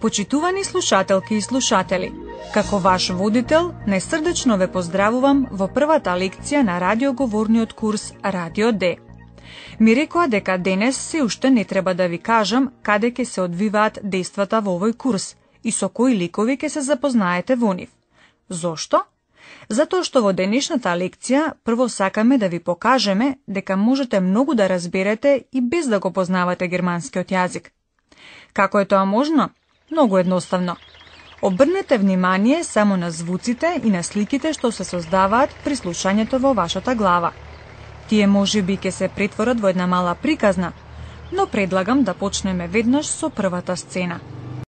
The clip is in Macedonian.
Почитувани слушателки и слушатели, како ваш водител, најсрдечно ве поздравувам во првата лекција на радиоговорниот курс Радио Д. Ми рекоа дека денес се уште не треба да ви кажам каде ќе се одвиваат действата во овој курс и со кои ликови ќе се запознаете во нив. Зошто? Затоа што во денешната лекција прво сакаме да ви покажеме дека можете многу да разберете и без да го познавате германскиот јазик. Како е тоа можно? Многу едноставно. Обрнете внимание само на звуците и на сликите што се создаваат при слушањето во вашата глава. Тие може би ќе се претворат во една мала приказна, но предлагам да почнеме веднаш со првата сцена –